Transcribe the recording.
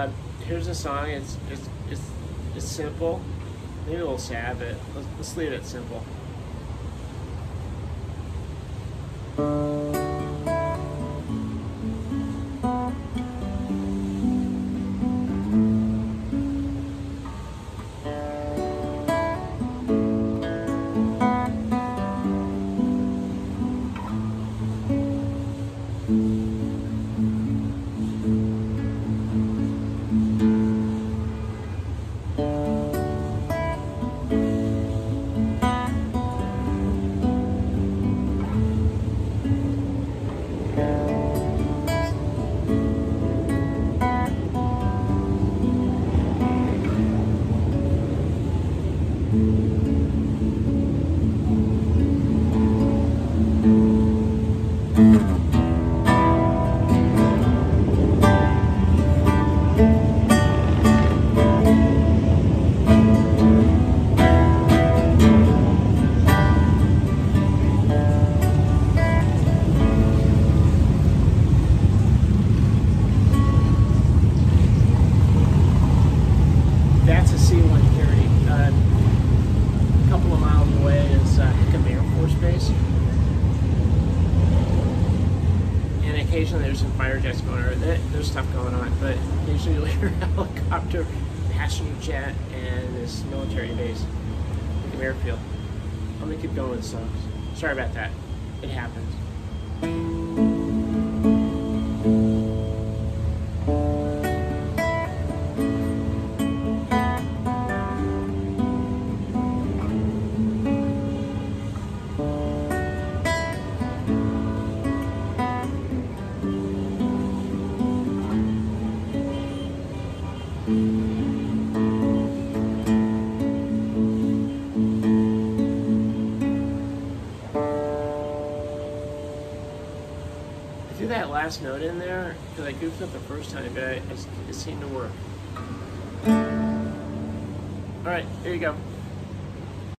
Uh, here's a song. It's it's it's it's simple, maybe a little sad, but let's, let's leave it simple. That's a C-130. Uh, a couple of miles away is uh, Hickam Air Force Base. And occasionally there's some fighter jets going on. There's stuff going on, but occasionally you'll hear a helicopter, passenger jet, and this military base, Hickam Airfield. I'm gonna keep going with songs. Sorry about that. It happens. That last note in there because I goofed up the first time, but I, it, it seemed to work. All right, here you go.